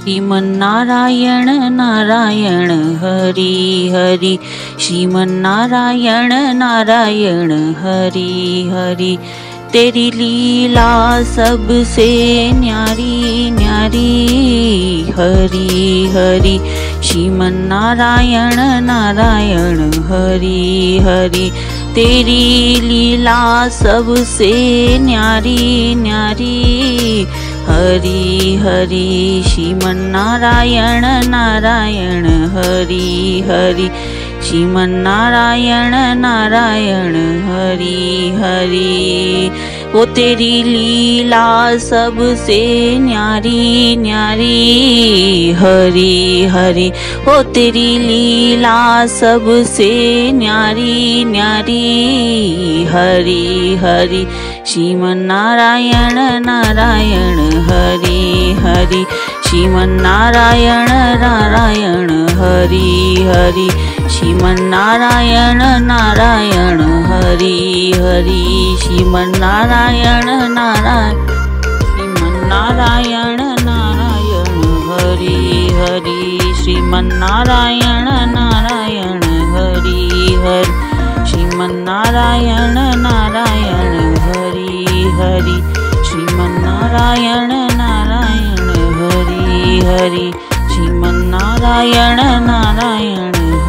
श्रीमन्नारायण, नारायण, हरि हरि। श्रीमन्नारायण, नारायण, हरि हरि। तेरी लीला सबसे न्यारी न्यारी। हरि हरि। श्रीमन नारायण नारायण, हरि हरि। तेरी लीला सबसे न्यारी न्यारी। हरि हरि श्रीमन नारायण नारायण हरि हरि श्रीमन नारायण नारायण हरि हरि। वो तेरी लीला सबसे न्यारी न्यारी हरि हरि। वो तेरी लीला सबसे न्यारी न्यारी हरि हरि। श्रीमन नारायण हरि श्रीमन नारायण नारायण हरि हरि। श्रीमन नारायण नारायण हरि हरि। श्रीमन नारायण। नारायण श्रीमन नारायण नारायण हरि हरि। श्रीमन नारायण नारायण हरि हरि। श्रीमन नारायण नारायण हरि हरि। श्रीमन नारायण नारायण हरि। श्रीमन्नारायण नारायण।